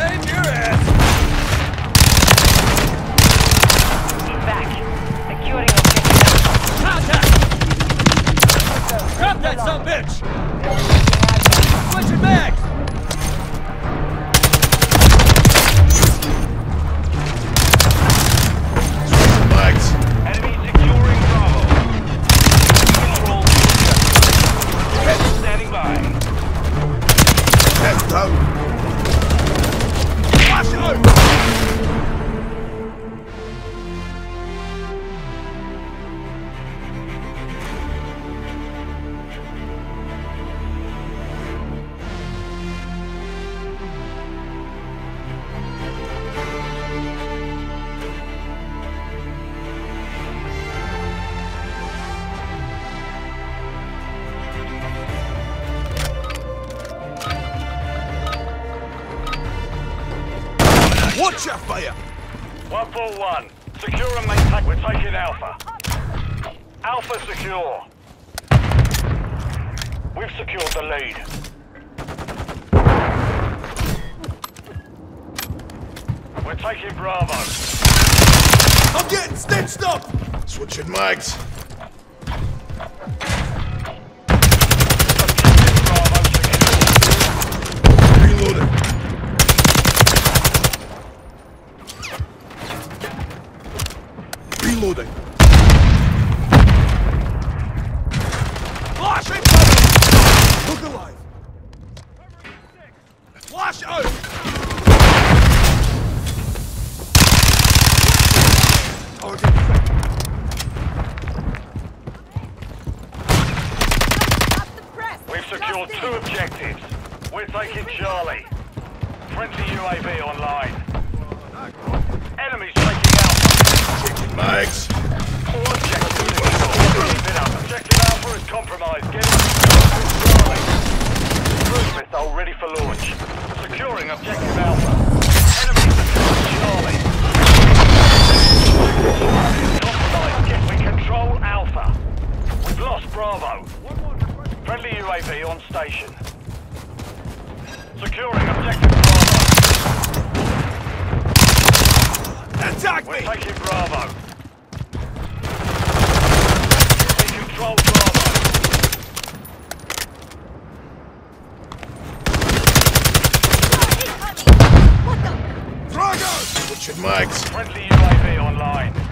Save your ass! We're taking Bravo. I'm getting stitched up! Switching mags. Reloading. Reloading. Take it, me! We're taking Bravo. We control Bravo. What the? Fragos! Friendly UAV online.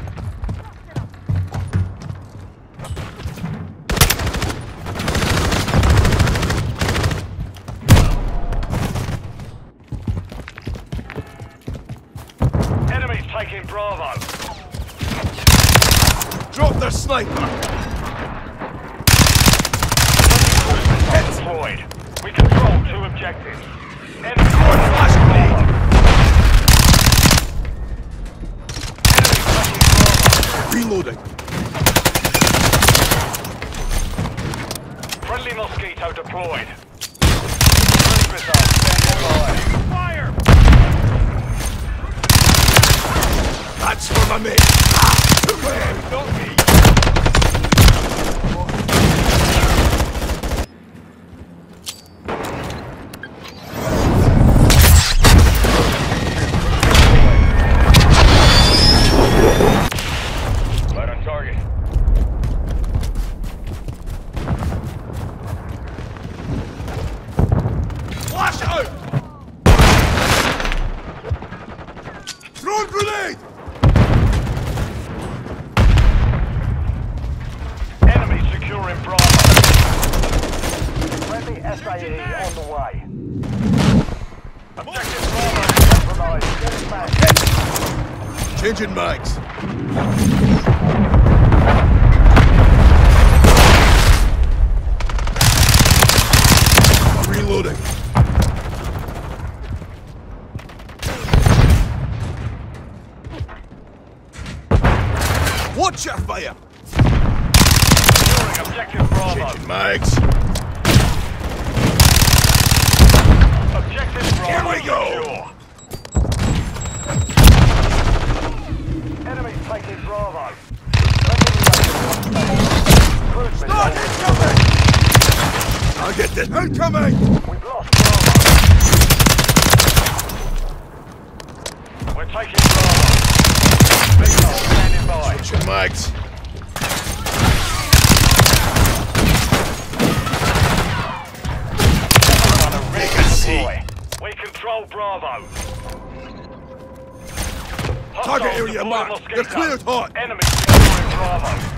engine mics. hold Bravo. Target area marked. You're cleared hot. Enemy Bravo.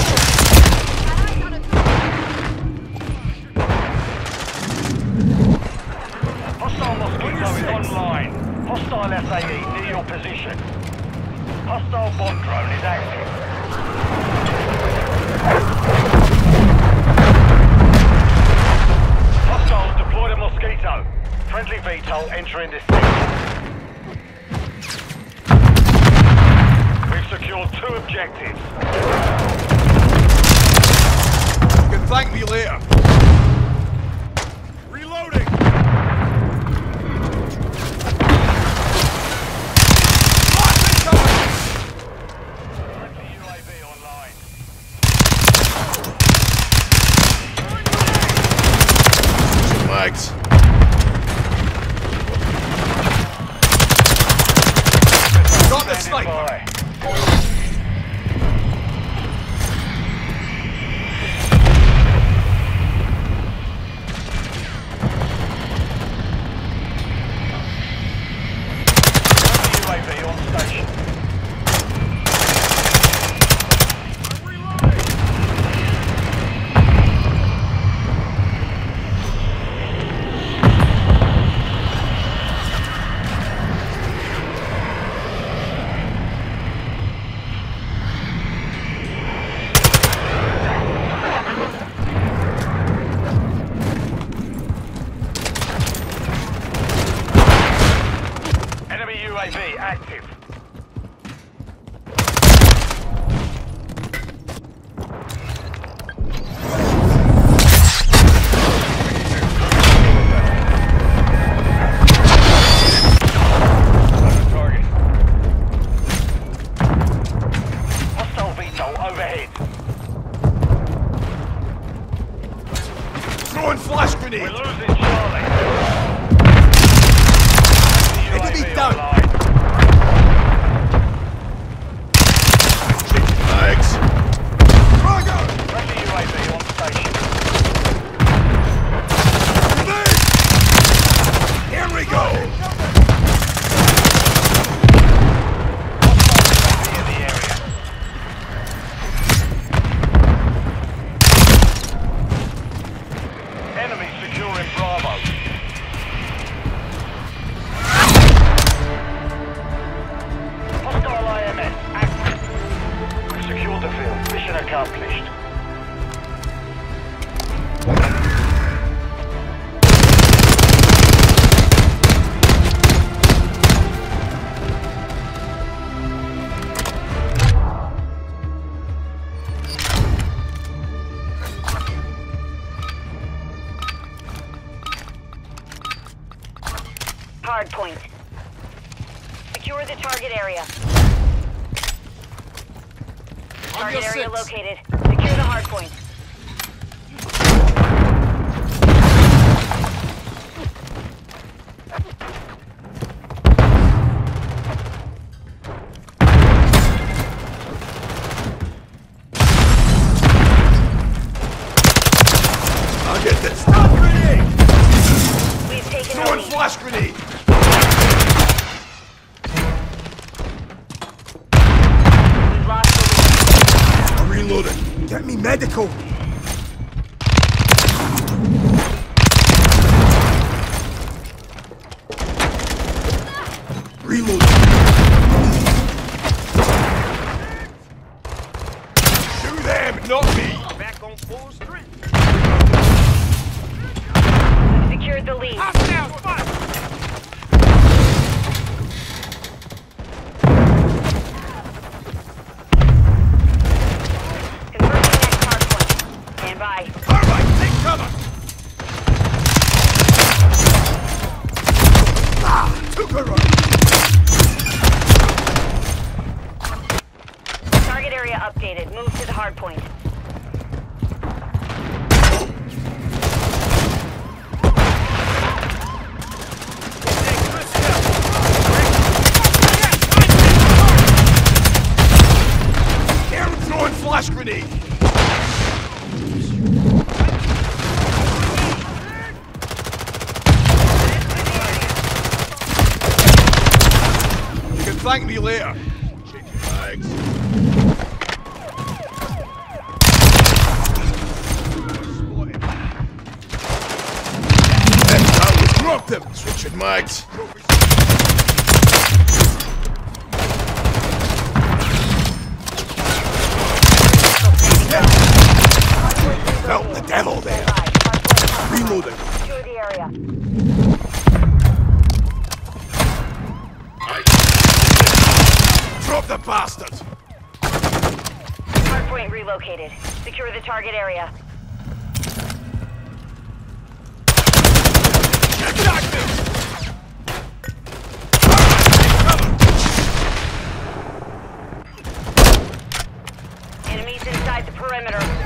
throwing flash grenade! I'm reloading. Get me medical! thank me later. Change bags. that was. Switching. Felt the devil there. Reloading. Through the area. of the bastard! Hardpoint relocated. Secure the target area. Enemies inside the perimeter.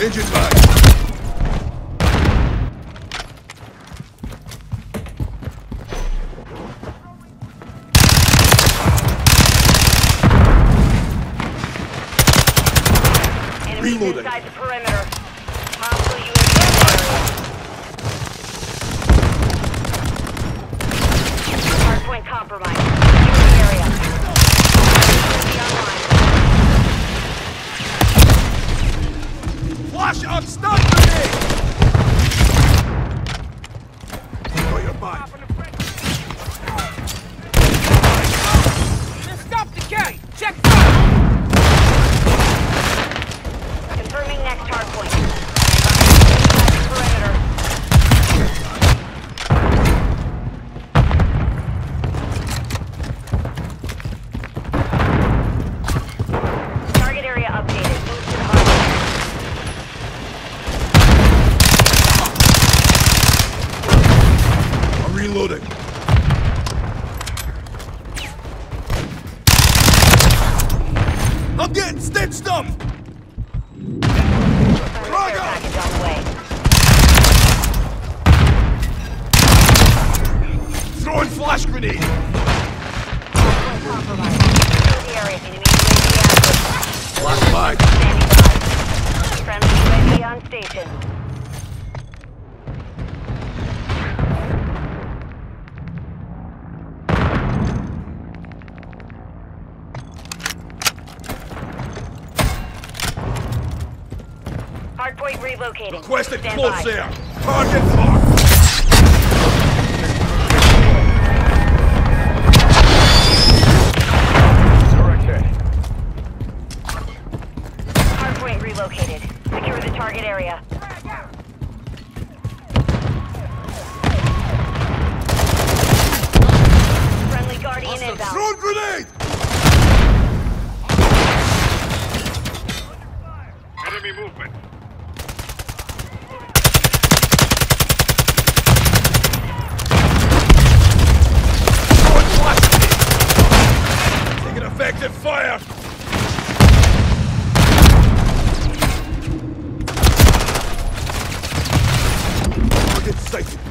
Engine. Reloading. Inside the perimeter. Get stumped! Throwing flash grenade! Flash mine! Friendly UAV on station. Requested close air. Target fight.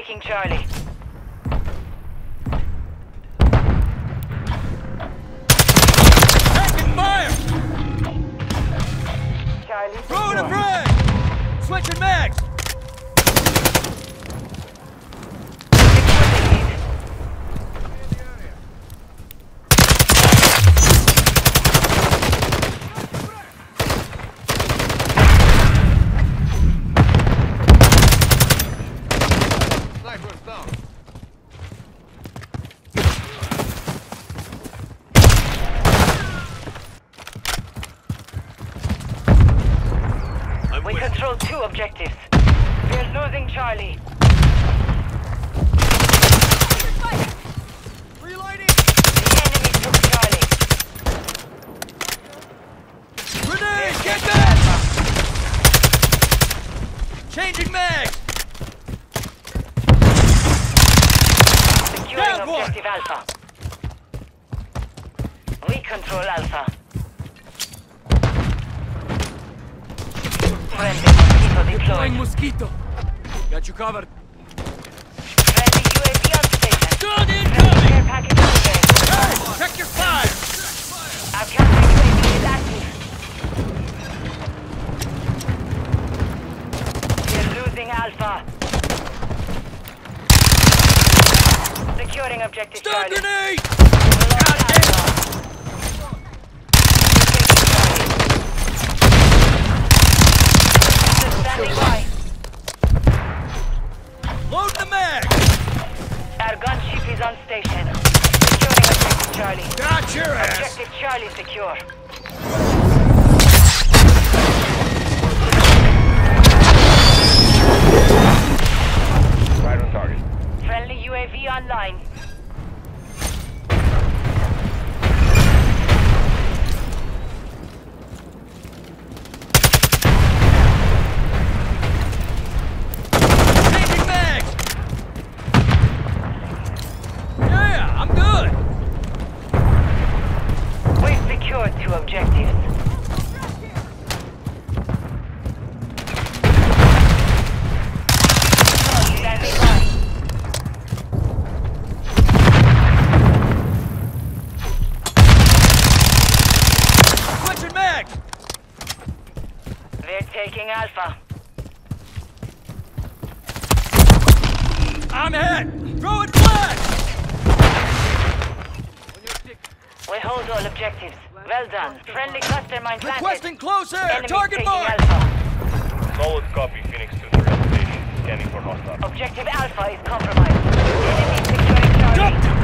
taking Charlie. Taking fire! Charlie. Throwing a frag! Switching mag! Taking Alpha. I'm hit! Throw it flat. We hold all objectives. Well done. Friendly cluster mine planted. Requesting close air! Enemies Target mark! Solid copy, Phoenix 2 for Scanning for hostile. Objective Alpha is compromised. Enemy securing Charlie. target.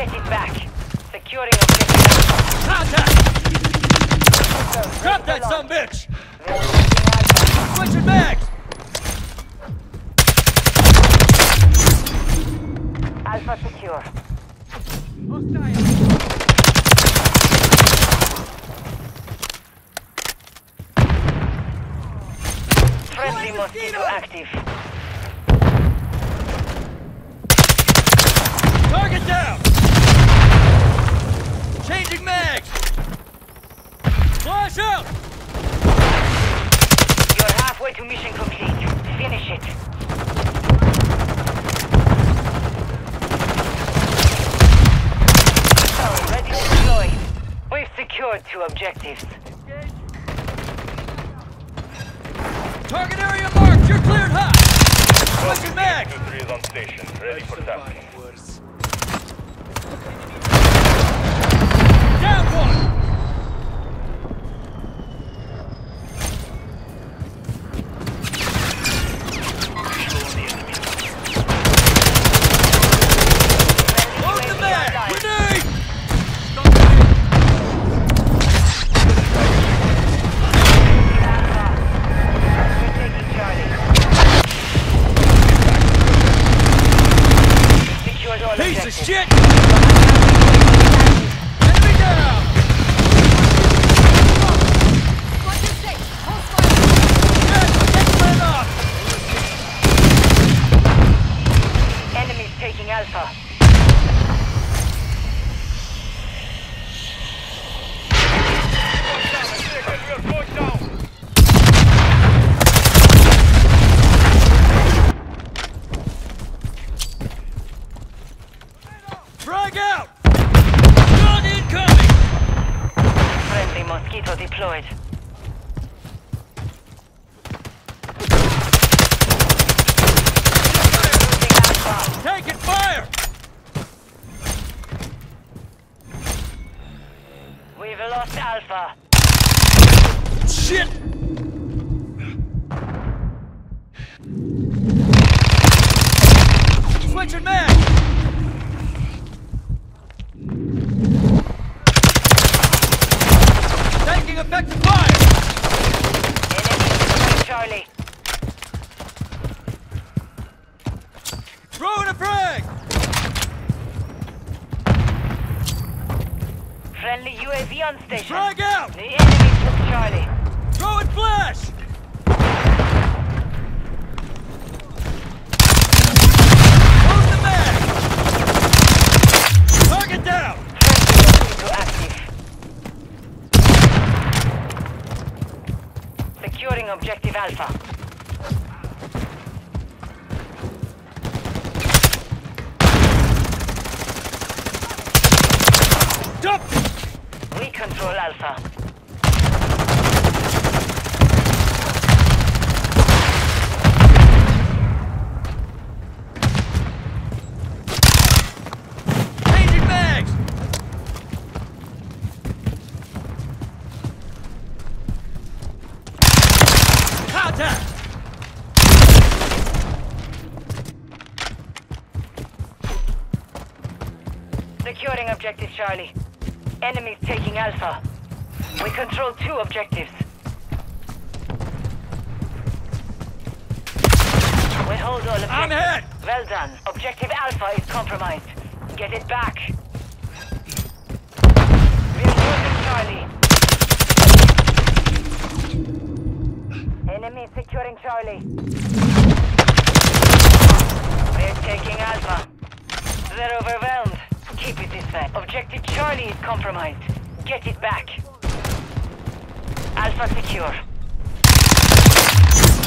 Objective back. Securing objective. Contact! Drop that some bitch! Switch it back! Alpha secure. Hostile. Friendly mosquito active. Target down! Changing mags! Flash out! You're halfway to mission complete. Finish it. So, ready to deploy. We've secured two objectives. Target area marked! You're cleared hot! Switching mags! 2-3 is on station, ready for tasking. Down one! On station out! The enemy took Charlie. Throwing flash! Load the mag! Target down! Friendly mosquito active. Securing objective Alpha. Dump! We control Alpha. Changing mags! Contact! Securing objective Charlie. Enemies taking Alpha. We control two objectives. We hold all objectives. I'm hit! Well done. Objective Alpha is compromised. Get it back. We're losing Charlie. Enemy securing Charlie. We're taking Alpha. They're overwhelmed. Keep it this way. Objective Charlie is compromised. Get it back. Alpha secure.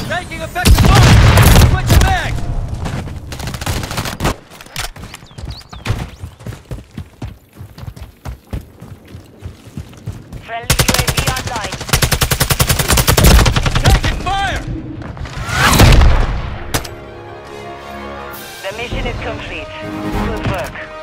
Taking effective fire! Switching mag! Friendly UAV online. Taking fire! The mission is complete. Good work.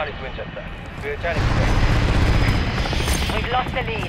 Winchester. We are turning We've lost the lead.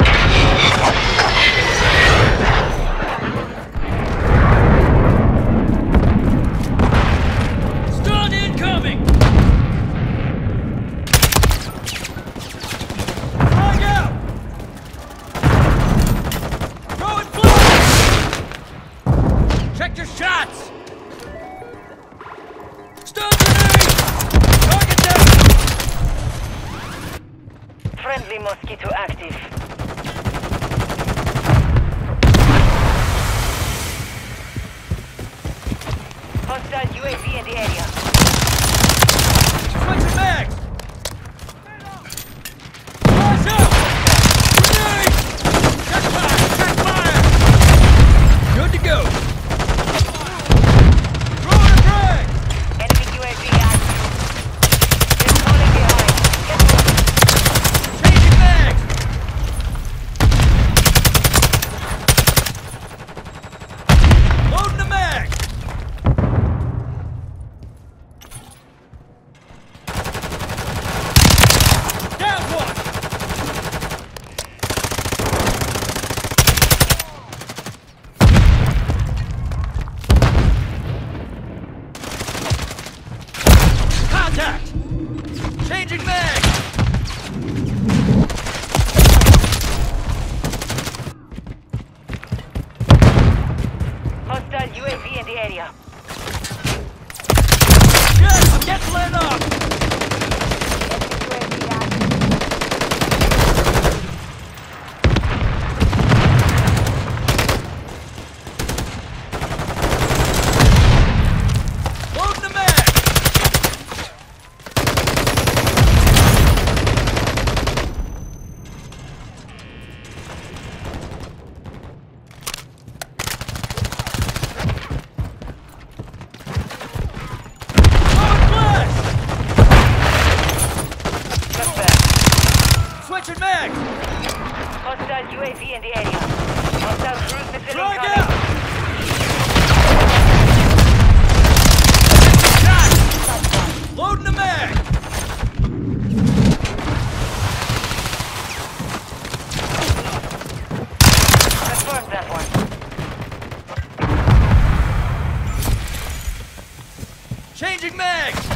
Changing mags!